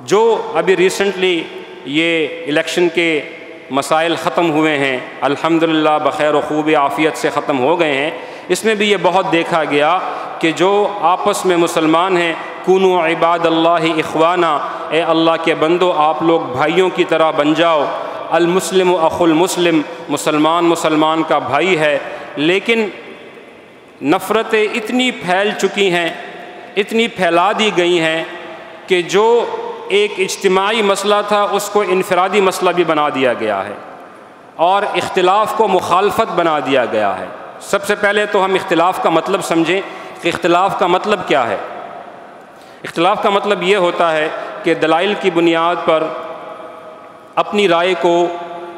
جو ابھی ریسنٹلی یہ الیکشن کے مسائل ختم ہوئے ہیں، الحمدللہ بخیر و خوب عافیت سے ختم ہو گئے ہیں، اس میں بھی یہ بہت دیکھا گیا کہ جو آپس میں مسلمان ہیں کون و عباد اللہ اخوانہ اے اللہ کے بندو، آپ لوگ بھائیوں کی طرح بن جاؤ۔ المسلم و اخ المسلم، مسلمان مسلمان کا بھائی ہے۔ لیکن نفرتیں اتنی پھیل چکی ہیں، اتنی پھیلا دی گئی ہیں کہ جو ایک اجتماعی مسئلہ تھا، اس کو انفرادی مسئلہ بھی بنا دیا گیا ہے اور اختلاف کو مخالفت بنا دیا گیا ہے۔ سب سے پہلے تو ہم اختلاف کا مطلب سمجھیں کہ اختلاف کا مطلب کیا ہے۔ اختلاف کا مطلب یہ ہوتا ہے کہ دلائل کی بنیاد پر اپنی رائے کو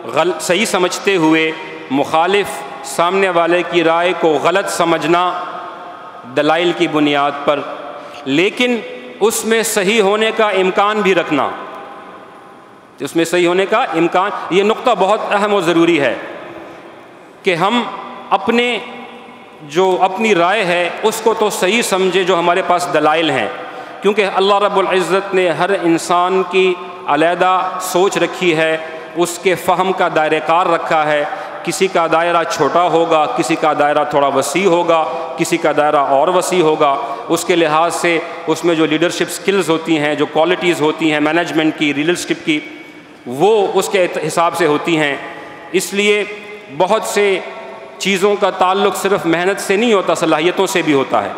غل، صحیح سمجھتے ہوئے مخالف سامنے والے کی رائے کو غلط سمجھنا دلائل کی بنیاد پر۔ لیکن اس میں صحیح ہونے کا امکان بھی رکھنا۔ اس میں صحیح ہونے کا امکان، یہ نقطہ بہت اہم و ضروری ہے کہ ہم اپنے جو اپنی رائے ہے، اس کو تو صحیح سمجھے جو ہمارے پاس دلائل ہیں۔ کیونکہ اللہ رب العزت نے ہر انسان کی علیحدہ سوچ رکھی ہے، اس کے فہم کا دائرۂ کار رکھا ہے۔ کسی کا دائرہ چھوٹا ہوگا، کسی کا دائرہ تھوڑا وسیع ہوگا، کسی کا دائرہ اور وسیع ہوگا۔ اس کے لحاظ سے اس میں جو لیڈرشپ سکلز ہوتی ہیں، جو کوالٹیز ہوتی ہیں مینجمنٹ کی لیڈرشپ کی، وہ اس کے حساب سے ہوتی ہیں۔ اس لیے بہت سے چیزوں کا تعلق صرف محنت سے نہیں ہوتا، صلاحیتوں سے بھی ہوتا ہے۔